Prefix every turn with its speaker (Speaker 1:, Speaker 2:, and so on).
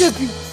Speaker 1: Τσέπη.